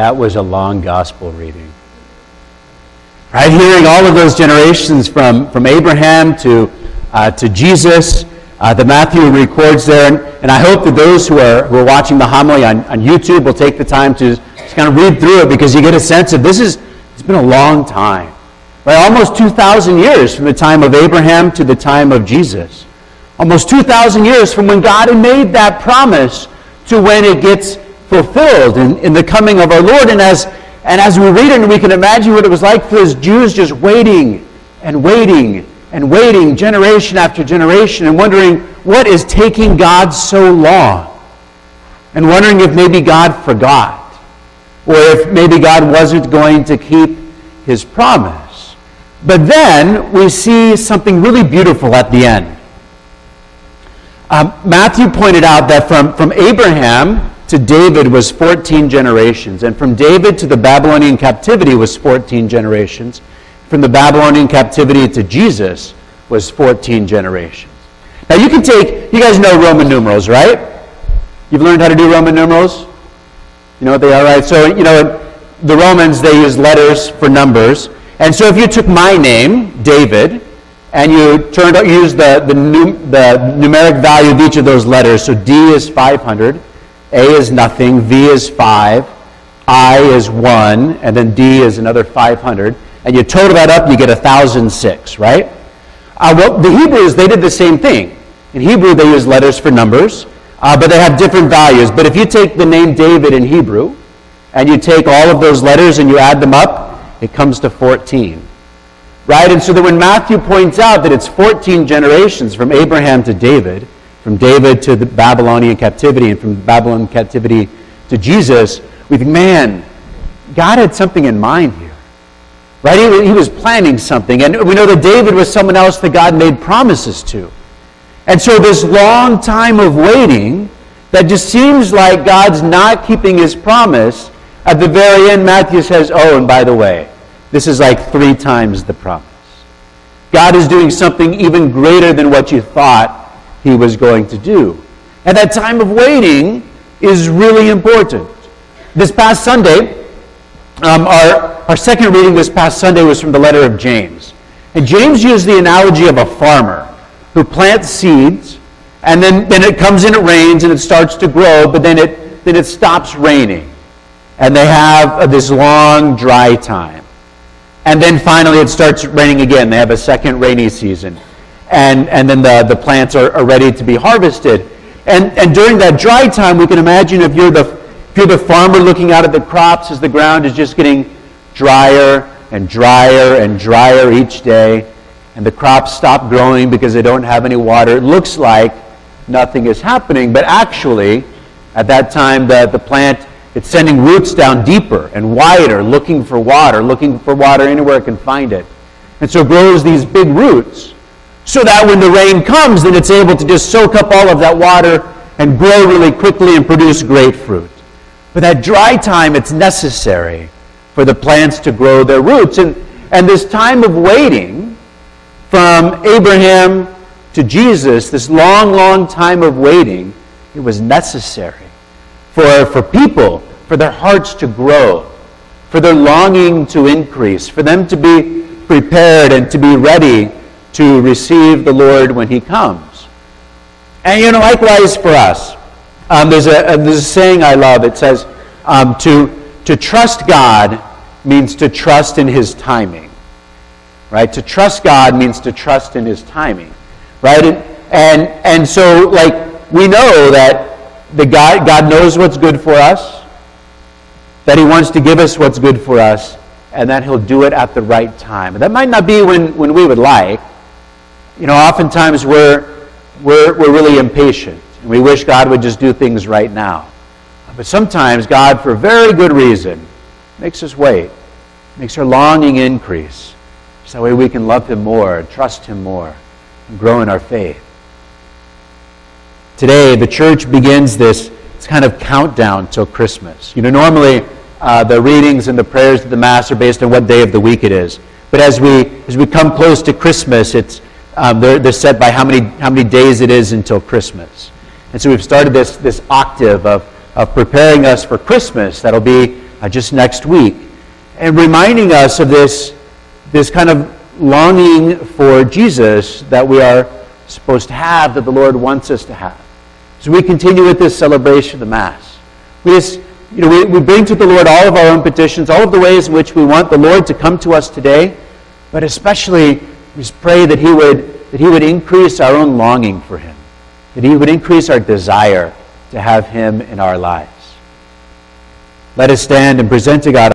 that was a long gospel reading. Right, hearing all of those generations from, from Abraham to, uh, to Jesus uh, that Matthew records there. And, and, I hope that those who are, who are watching the homily on, on YouTube will take the time to just kind of read through it because you get a sense of this is, it's been a long time. Right, almost 2,000 years from the time of Abraham to the time of Jesus. Almost 2,000 years from when God had made that promise to when it gets fulfilled in, in the coming of our Lord. And as, and as we read it, we can imagine what it was like for those Jews just waiting and waiting and waiting generation after generation and wondering what is taking God so long. And wondering if maybe God forgot or if maybe God wasn't going to keep his promise. But then we see something really beautiful at the end. Um, Matthew pointed out that from, from Abraham to David was 14 generations, and from David to the Babylonian captivity was 14 generations. From the Babylonian captivity to Jesus was 14 generations. Now you can take, you guys know Roman numerals, right? You've learned how to do Roman numerals? You know what they are, right? So, you know, the Romans, they use letters for numbers. And so if you took my name, David, and you turned used the, the, num, the numeric value of each of those letters, so D is 500, A is nothing, V is 5, I is 1, and then D is another 500, and you total that up, you get 1006, right? Uh, well, the Hebrews, they did the same thing. In Hebrew, they use letters for numbers, uh, but they have different values. But if you take the name David in Hebrew, and you take all of those letters and you add them up, it comes to 14. Right? And so that when Matthew points out that it's 14 generations from Abraham to David, from David to the Babylonian captivity, and from Babylon captivity to Jesus, we think, man, God had something in mind here. Right? He, he was planning something. And we know that David was someone else that God made promises to. And so this long time of waiting that just seems like God's not keeping his promise, at the very end, Matthew says, oh, and by the way, this is like three times the promise. God is doing something even greater than what you thought he was going to do. And that time of waiting is really important. This past Sunday, um, our, our second reading this past Sunday was from the letter of James. And James used the analogy of a farmer who plants seeds, and then, then it comes in, it rains, and it starts to grow, but then it, then it stops raining. And they have this long dry time. And then finally it starts raining again. They have a second rainy season. And, and then the, the plants are, are ready to be harvested. And, and during that dry time, we can imagine if you're the if you're the farmer looking out at the crops as the ground is just getting drier and drier and drier each day, and the crops stop growing because they don't have any water, it looks like nothing is happening. But actually, at that time, the, the plant it's sending roots down deeper and wider, looking for water, looking for water anywhere it can find it. And so it grows these big roots so that when the rain comes, then it's able to just soak up all of that water and grow really quickly and produce great fruit. But that dry time, it's necessary for the plants to grow their roots. And, and this time of waiting from Abraham to Jesus, this long, long time of waiting, it was necessary for, for people, for their hearts to grow, for their longing to increase, for them to be prepared and to be ready to receive the Lord when He comes. And you know, likewise for us. Um, there's, a, there's a saying I love. It says, um, to, to trust God means to trust in His timing. Right? To trust God means to trust in His timing. Right? And, and, and so, like, we know that the God, God knows what's good for us, that He wants to give us what's good for us, and that He'll do it at the right time. That might not be when, when we would like. You know, oftentimes we're, we're, we're really impatient. And we wish God would just do things right now. But sometimes God, for very good reason, makes us wait, makes our longing increase. So that way we can love Him more, trust Him more, and grow in our faith. Today, the church begins this it's kind of countdown till Christmas. You know, normally uh, the readings and the prayers of the Mass are based on what day of the week it is. But as we, as we come close to Christmas, it's, um, they're, they're set by how many, how many days it is until Christmas. And so we've started this, this octave of, of preparing us for Christmas that'll be uh, just next week, and reminding us of this, this kind of longing for Jesus that we are supposed to have, that the Lord wants us to have. So we continue with this celebration of the Mass. We just, you know, we, we bring to the Lord all of our own petitions, all of the ways in which we want the Lord to come to us today, but especially just pray that He would, that He would increase our own longing for Him, that He would increase our desire to have Him in our lives. Let us stand and present to God.